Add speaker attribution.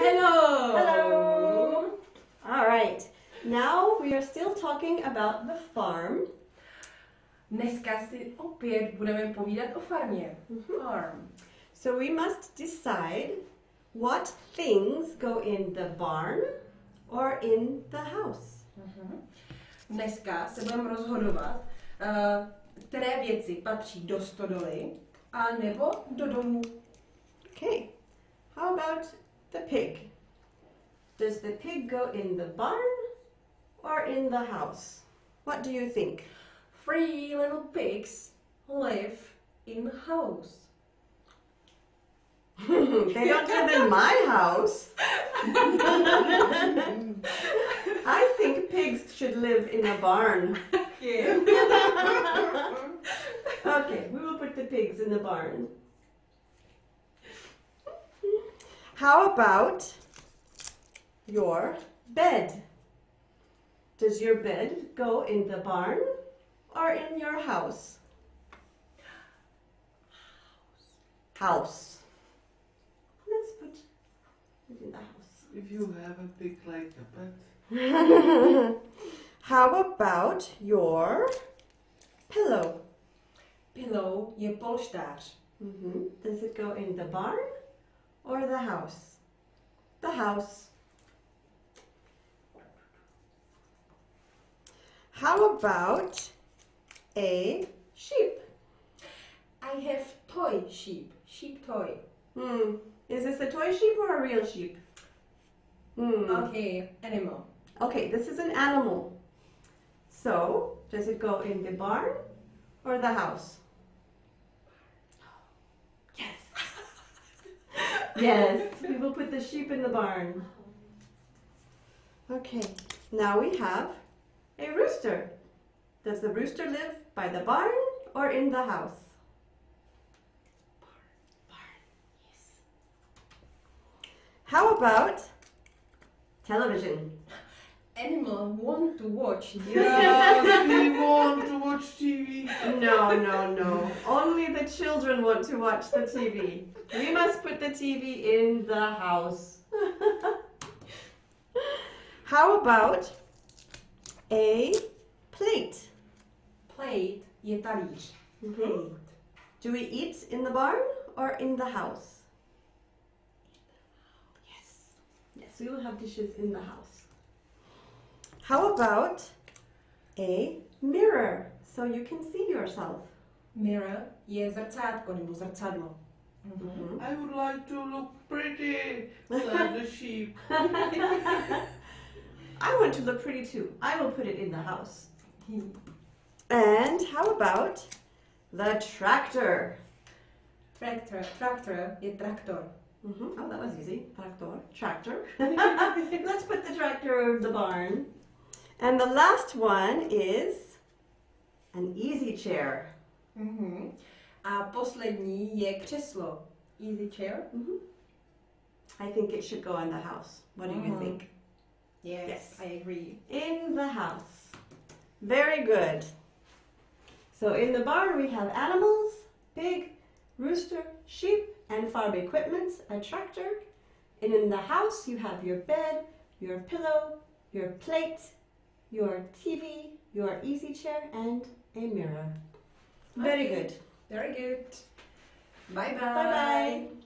Speaker 1: Hello.
Speaker 2: Hello. All right. Now we are still talking about the farm.
Speaker 1: Dneska si opět budeme povídat o farmě. Farm.
Speaker 2: So we must decide what things go in the barn or in the house.
Speaker 1: Dneska se budeme rozhodovat, eh, které věci patří do stodoly a nebo do domu.
Speaker 2: Okay. How about the pig? Does the pig go in the barn or in the house? What do you think?
Speaker 1: Three little pigs live in the house.
Speaker 2: they don't live in my house. I think pigs should live in a barn.
Speaker 1: Yeah.
Speaker 2: Okay, we will put the pigs in the barn. How about your bed? Does your bed go in the barn or in your house? House. Let's put it in the house.
Speaker 3: If you have a big like a bed.
Speaker 2: How about your pillow?
Speaker 1: Pillow je polštář.
Speaker 2: hmm Does it go in the barn or the house? The house. How about a sheep?
Speaker 1: I have toy sheep. Sheep toy.
Speaker 2: Hmm. Is this a toy sheep or a real sheep? Hmm.
Speaker 1: Okay, animal.
Speaker 2: Okay, this is an animal. So, does it go in the barn or the house? Yes. Yes, we will put the sheep in the barn. Okay, now we have a rooster. Does the rooster live by the barn or in the house? Barn. Barn, yes. How about television?
Speaker 1: Animal want to watch.
Speaker 3: yes,
Speaker 2: No, no, no. Only the children want to watch the TV. We must put the TV in the house. How about a plate?
Speaker 1: Plate je talíř.
Speaker 2: Mhm. Do we eat in the barn or in the house? Yes. Yes, we will have dishes in the house. How about a mirror so you can see yourself?
Speaker 1: Mirror je zrcátko nebo zrcadlo.
Speaker 2: Mhm.
Speaker 3: I would like to look pretty like the sheep.
Speaker 2: I want to look pretty too. I will put it in the house. And how about the tractor?
Speaker 1: Tractor, tractor je traktor.
Speaker 2: hmm Oh, that was easy. Tractor. Tractor. Let's put the tractor in the barn. And the last one is an easy chair.
Speaker 1: Mhm. A poslední je křeslo. Easy chair.
Speaker 2: hmm I think it should go in the house. What do you
Speaker 1: Mhm.
Speaker 2: think?
Speaker 1: Yes,
Speaker 2: Yes.
Speaker 1: I agree.
Speaker 2: In the house. Very good. So in the barn we have animals, pig, rooster, sheep, and farm equipment, a tractor. And in the house you have your bed, your pillow, your plate, your TV, your easy chair, and a mirror. Very
Speaker 1: Okay.
Speaker 2: good.
Speaker 1: Very good. Bye bye.
Speaker 2: Bye bye.